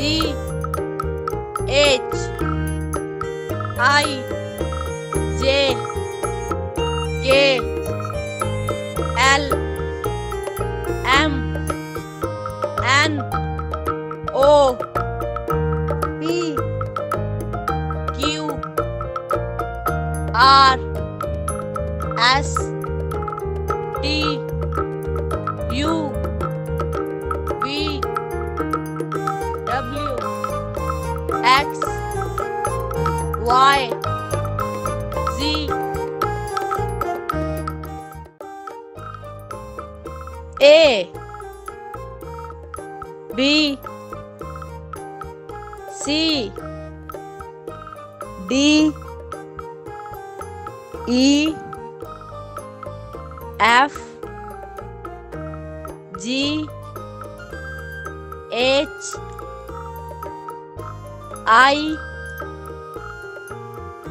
G H I J K L M N O P Q R S T Y Z. A. B. C. D. E. F. G. H. I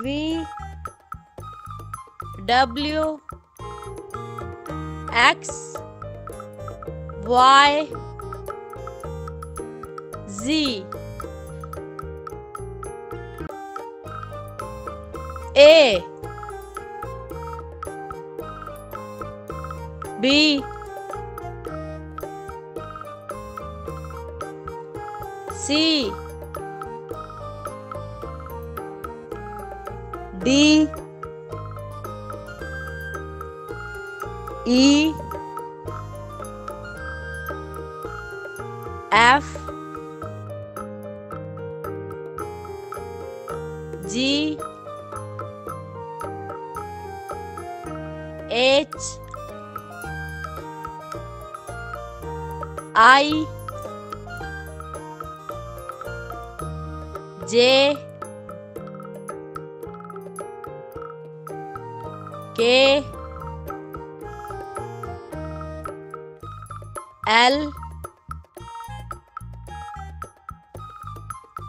V W X Y Z. A. B. C D E F G H I J K L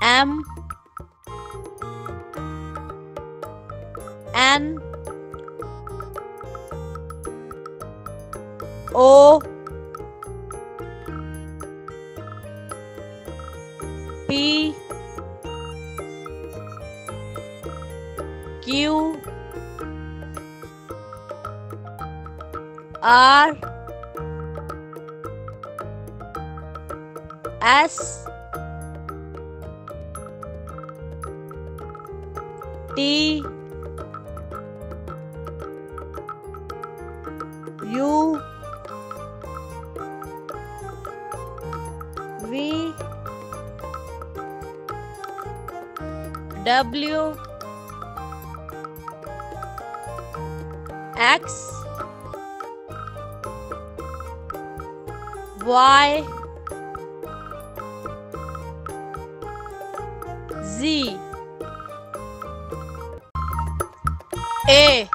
M N O P Q R S T U V W X Y Z. A.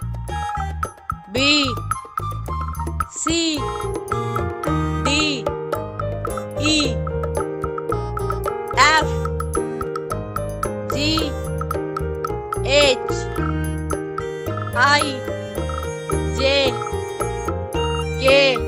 B. C. D. E. F. G. H. I. J. K